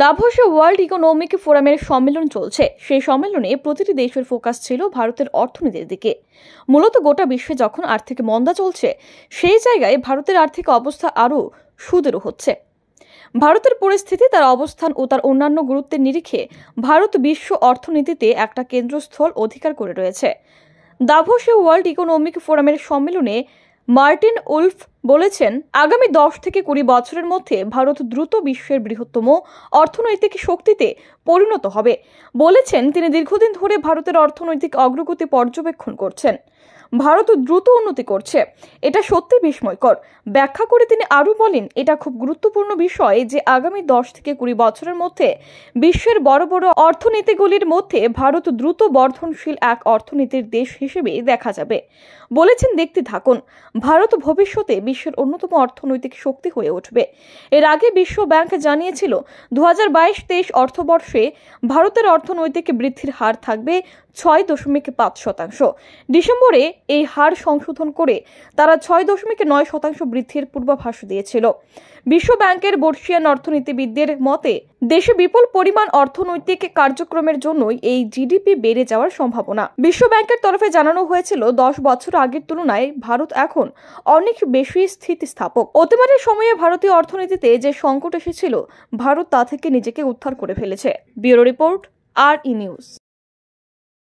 দাভোসে world economic ফোরামের সম্মেলন চলছে। সেই সম্মেলনে প্রতিটি দেশের ফোকাস ছিল ভারতের অর্থনীতির দিকে। মূলত গোটা বিশ্বে যখন আর্থিক মন্দা চলছে, সেই জায়গায় ভারতের আর্থিক অবস্থা আরও সুদৃঢ় হচ্ছে। ভারতের পরিস্থিতি, তার অবস্থান ও তার অন্যান্য গুরুত্বের নিরিখে ভারত বিশ্ব অর্থনীতিতে একটা কেন্দ্রস্থল অধিকার করে রয়েছে। দাভসে ওয়ার্ল্ড ইকোনমিক ফোরামের সম্মেলনে মার্টিন উলফ বলেছেন, আগামী দশ থেকে কুড়ি বছরের মধ্যে ভারত দ্রুত বিশ্বের বৃহত্তম অর্থনৈতিক শক্তিতে পরিণত হবে। বলেছেন, তিনি দীর্ঘদিন ধরে ভারতের অর্থনৈতিক অগ্রগতি পর্যবেক্ষণ করছেন। ভারত দ্রুত উন্নতি করছে, এটা সত্যি বিস্ময়কর। ব্যাখ্যা করে তিনি আরও বলেন, এটা খুব গুরুত্বপূর্ণ বিষয় যে আগামী দশ থেকে কুড়ি বছরের মধ্যে বিশ্বের বড় বড় অর্থনীতিগুলির মধ্যে ভারত দ্রুত বর্ধনশীল এক অর্থনীতির দেশ হিসেবে দেখা যাবে। বলেছেন, দেখতে থাকুন, ভারত ভবিষ্যতে বিশ্বের অন্যতম অর্থনৈতিক শক্তি হয়ে উঠবে। এর আগে বিশ্ব ব্যাংক জানিয়েছিল দু হাজার বাইশ তেইশ অর্থবর্ষে ভারতের অর্থনৈতিক বৃদ্ধির হার থাকবে ছয় দশমিক পাঁচ শতাংশ। ডিসেম্বরে এই হার সংশোধন করে তারা ছয় দশমিক নয় শতাংশ বৃদ্ধির পূর্বাভাস দিয়েছিল। বিশ্ব ব্যাংকের বর্ষিয়ান অর্থনীতিবিদদের মতে, দেশে বিপুল পরিমাণ অর্থনৈতিক কার্যক্রমের জন্যই এই জিডিপি বেড়ে যাওয়ার সম্ভাবনা। বিশ্ব ব্যাংকের তরফে জানানো হয়েছিল, দশ বছর আগের তুলনায় ভারত এখন অনেক বেশি স্থিতিস্থাপক। অতিমারের সময়ে ভারতীয় অর্থনীতিতে যে সংকট এসেছিল, ভারত তা থেকে নিজেকে উদ্ধার করে ফেলেছে। Bureau report, R E news.